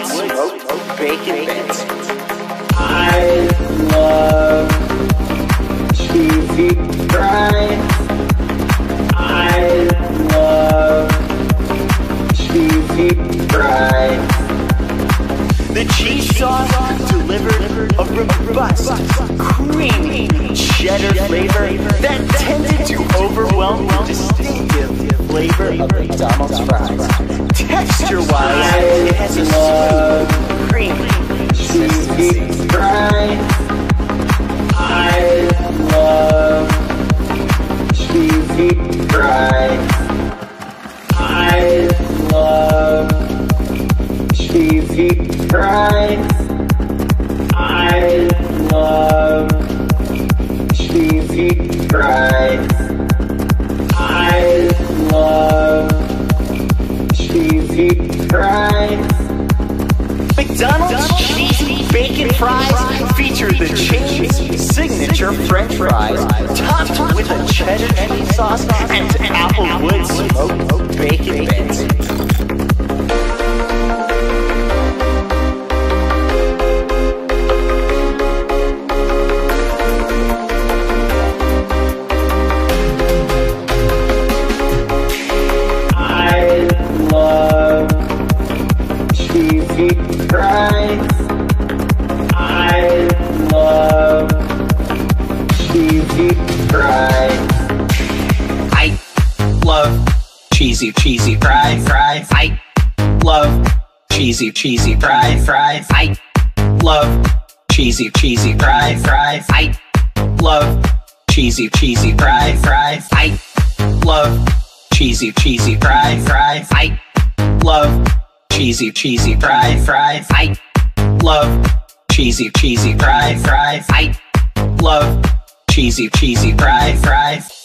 applewood bacon bits. I love cheesy fries. I love cheesy fries. The cheese sauce delivered a robust, creamy cheddar flavor that tended to overwhelm the distinctive flavor of McDonald's fries. Texture-wise, it has a smooth, creamy Cheesy consistency. I love cheesy fries. I love cheesy fries. Fries feature the chain's signature french fries, topped with a cheddar cheese sauce and applewood smoked cheesy fries. I love cheesy, cheesy fry, fry. I love cheesy, cheesy fry, fry. I love cheesy, cheesy fry, fry. I love cheesy, cheesy fry, fry. I love cheesy, cheesy fry, fry. I love cheesy, cheesy fry, fry. I love cheesy, cheesy fry, fry. I love cheesy, cheesy fries, fries.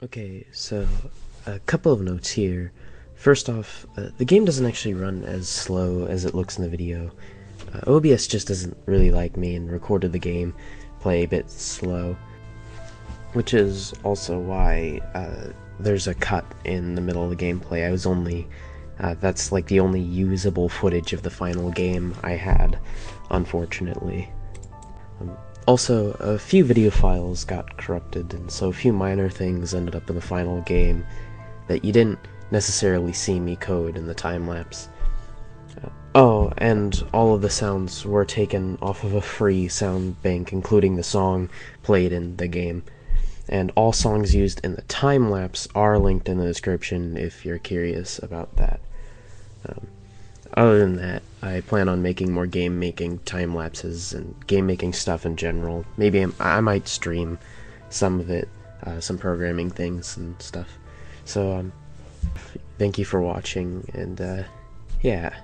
Okay, so a couple of notes here. First off, uh, the game doesn't actually run as slow as it looks in the video. Uh, OBS just doesn't really like me and recorded the game play a bit slow. Which is also why uh, there's a cut in the middle of the gameplay. I was only. Uh, that's like the only usable footage of the final game I had, unfortunately. Um, also, a few video files got corrupted, and so a few minor things ended up in the final game that you didn't necessarily see me code in the time lapse. Oh, and all of the sounds were taken off of a free sound bank, including the song played in the game. And all songs used in the time lapse are linked in the description if you're curious about that. Um, other than that, I plan on making more game making time lapses and game making stuff in general. Maybe I'm, i might stream some of it, uh, some programming things and stuff. So, um, thank you for watching, and uh, yeah.